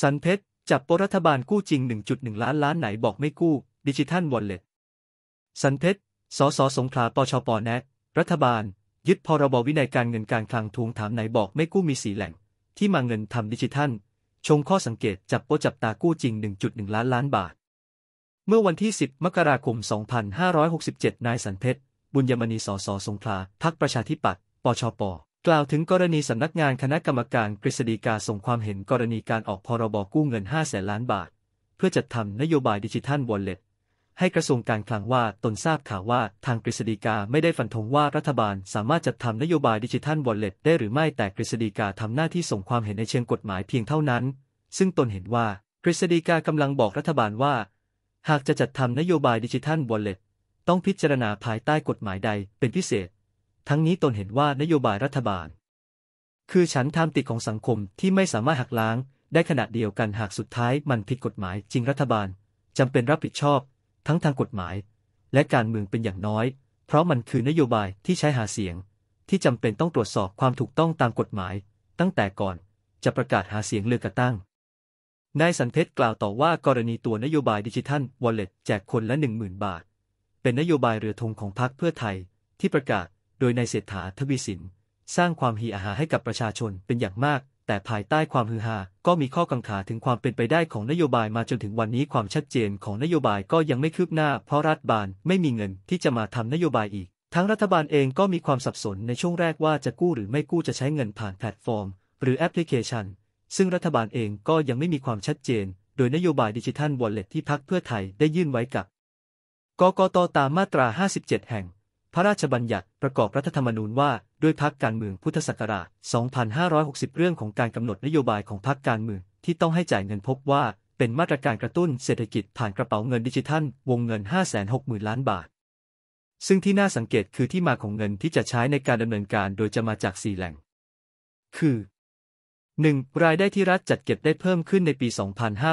สันเพชรจับโปรัฐบาลกู้จริง 1.1 ล้านล้านไหนบอกไม่กู้ ดิจิทัลวอลเล็ตสันเพชรสสสงขลาปชปแนะ รัฐบาล ยึดพรบวินัยการเงินการคลังทวงถามไหนบอกไม่กู้มีสีแหล่ง ที่มาเงินทำดิจิทัล ชงข้อสังเกตจับโปจับตากู้จริง 1.1 ล้านล้านบาท เมื่อวันที่ 10 มกราคม 2567 นายสันเพชรบุญยมณีสสสงขลาพักประชาธิปัตย์ปชป กล่าวถึงกรณีสำนักงานคณะกรรมการกฤษฎีกาส่งความเห็นกรณีการออกพรบกู้เงิน 5 แสนล้านบาท เพื่อจัดทำนโยบายดิจิทัลวอลเล็ตให้กระทรวงการคลังว่าตนทราบข่าวว่าทางกฤษฎีกาไม่ได้ฟันธงว่ารัฐบาลสามารถจัดทำนโยบายดิจิทัลวอลเล็ตได้หรือไม่แต่กฤษฎีกาทำหน้าที่ส่งความเห็นในเชิงกฎหมายเพียงเท่านั้น ซึ่งตนเห็นว่ากฤษฎีกากำลังบอกรัฐบาลว่า หากจะจัดทำนโยบายดิจิทัลวอลเล็ตต้องพิจารณาภายใต้กฎหมายใดเป็นพิเศษ ทั้งนี้ตนเห็นว่านโยบายรัฐบาล คือฉันทามติดของสังคมที่ไม่สามารถหักล้าง ได้ขณะเดียวกันหากสุดท้ายมันผิดกฎหมายจริงรัฐบาลจำเป็นรับผิดชอบ ทั้งทางกฎหมาย และการเมืองเป็นอย่างน้อย เพราะมันคือนโยบายที่ใช้หาเสียง ที่จำเป็นต้องตรวจสอบความถูกต้องตามกฎหมาย ตั้งแต่ก่อนจะประกาศหาเสียงเลือกตั้งนายสันเพชรกล่าวต่อว่ากรณีตัวนโยบายดิจิทัลวอลเล็ตแจกคนละ 10,000 บาท เป็นนโยบายเรือธงของพรรคเพื่อไทยที่ประกาศ โดยนายเศรษฐาทวีสิน สร้างความฮือฮาให้กับประชาชนเป็นอย่างมาก แต่ภายใต้ความฮือฮาก็มีข้อกังขาถึงความเป็นไปได้ของนโยบายมาจนถึงวันนี้ความชัดเจนของนโยบายก็ยังไม่คืบหน้า เพราะรัฐบาลไม่มีเงินที่จะมาทำนโยบายอีก ทั้งรัฐบาลเองก็มีความสับสนในช่วงแรกว่าจะกู้หรือไม่กู้จะใช้เงินผ่านแพลตฟอร์ม หรือแอปพลิเคชัน ซึ่งรัฐบาลเองก็ยังไม่มีความชัดเจน โดยนโยบายดิจิทัลวอลเล็ตที่พรรคเพื่อไทยได้ยื่นไว้กับกกตตามมาตรา 57 แห่ง พระราชบัญญัติประกอบรัฐธรรมนูญว่า ด้วยพรรคการเมืองพุทธศักราช 2560 เรื่องของการกำหนดนโยบายของพรรคการเมืองที่ต้องให้จ่ายเงินพบว่า เป็นมาตรการกระตุ้นเศรษฐกิจผ่านกระเป๋าเงินดิจิทัล วงเงิน 560,000 ล้านบาท ซึ่งที่น่าสังเกตคือที่มาของเงินที่จะใช้ในการดำเนินการโดยจะมาจาก 4 แหล่ง คือ 1. รายได้ที่รัฐจัดเก็บได้เพิ่มขึ้นในปี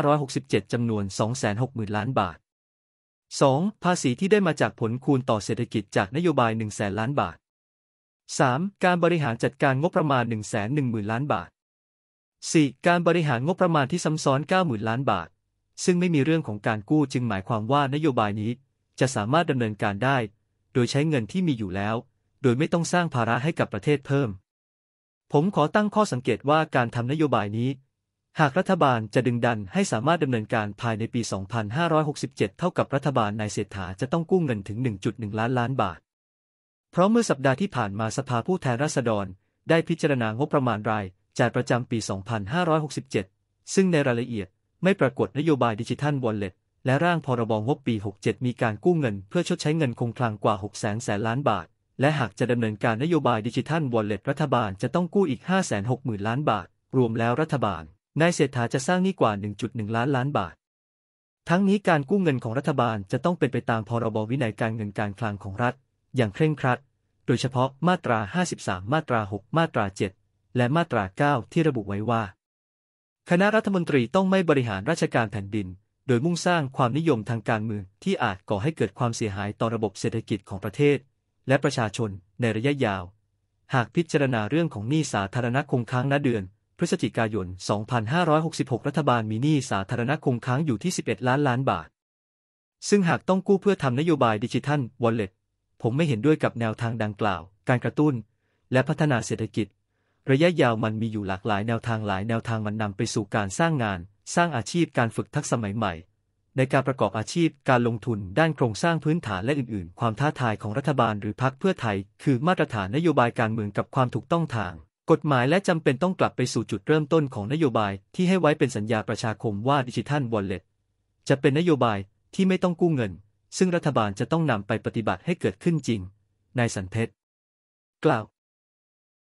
2567 จำนวน 260,000 ล้านบาท 2. ภาษีที่ได้มาจากผลคูณต่อเศรษฐกิจจากนโยบาย 1 0 0 0 0แล้านบาท 3. การบริหารจัดการงบประมาณ 1 1 0 0 0 0 ล้านบาท 4. การบริหารงบประมาณที่ซ้ำซ้อน 90,000 ล้านบาท ซึ่งไม่มีเรื่องของการกู้จึงหมายความว่านโยบายนี้ จะสามารถดำเนินการได้ โดยใช้เงินที่มีอยู่แล้ว โดยไม่ต้องสร้างภาระให้กับประเทศเพิ่ม ผมขอตั้งข้อสังเกตว่าการทำนโยบายนี้ หากรัฐบาลจะดึงดันให้สามารถดำเนินการภายในปี 2567 เท่ากับรัฐบาลนายเศรษฐาจะต้องกู้เงินถึง 1.1 ล้านล้านบาท เพราะเมื่อสัปดาห์ที่ผ่านมาสภาผู้แทนราษฎร ได้พิจารณางบประมาณรายจ่ายประจำปี 2567 ซึ่งในรายละเอียดไม่ปรากฏนโยบายดิจิทัลวอลเล็ตและร่างพรบงบปี 67 มีการกู้เงินเพื่อชดใช้เงินคงคลังกว่า 6 0 0 0 0แสนล้านบาท และหากจะดำเนินการนโยบายดิจิทัลวอลเล็ตรัฐบาลจะต้องกู้อีก 560,000 ล้านบาท รวมแล้วรัฐบาล นายเศรษฐาจะสร้างหนี้กว่า 1.1 ล้านล้านบาท ทั้งนี้การกู้เงินของรัฐบาลจะต้องเป็นไปตามพรบวินัยการเงินการคลังของรัฐ อย่างเคร่งครัด โดยเฉพาะมาตรา 53 มาตรา 6 มาตรา 7 และมาตรา 9 ที่ระบุไว้ว่า คณะรัฐมนตรีต้องไม่บริหารราชการแผ่นดิน โดยมุ่งสร้างความนิยมทางการเมืองที่อาจก่อให้เกิดความเสียหายต่อระบบเศรษฐกิจของประเทศ และประชาชนในระยะยาว หากพิจารณาเรื่องของหนี้สาธารณะคงค้างณเดือน พฤศจิกายน 2566 รัฐบาลมีหนี้สาธารณะคงค้างอยู่ที่ 11 ล้านล้านบาท ซึ่งหากต้องกู้เพื่อทำนโยบายดิจิทัลวอลเล็ตผมไม่เห็นด้วยกับแนวทางดังกล่าว การกระตุ้น และพัฒนาเศรษฐกิจ ระยะยาวมันมีอยู่หลากหลายแนวทางหลายแนวทางมันนำไปสู่การสร้างงาน สร้างอาชีพการฝึกทักษะใหม่ๆในการประกอบอาชีพ การลงทุน ด้านโครงสร้างพื้นฐานและอื่น ๆ ความท้าทายของรัฐบาลหรือพรรคเพื่อไทย คือมาตรฐานนโยบายการเมืองกับความถูกต้องทาง กฎหมายและจำเป็นต้องกลับไปสู่จุดเริ่มต้นของนโยบายที่ให้ไว้เป็นสัญญาประชาคมว่าดิจิทัลวอลเล็ตจะเป็นนโยบายที่ไม่ต้องกู้เงิน ซึ่งรัฐบาลจะต้องนำไปปฏิบัติให้เกิดขึ้นจริง นายสันเพชรกล่าว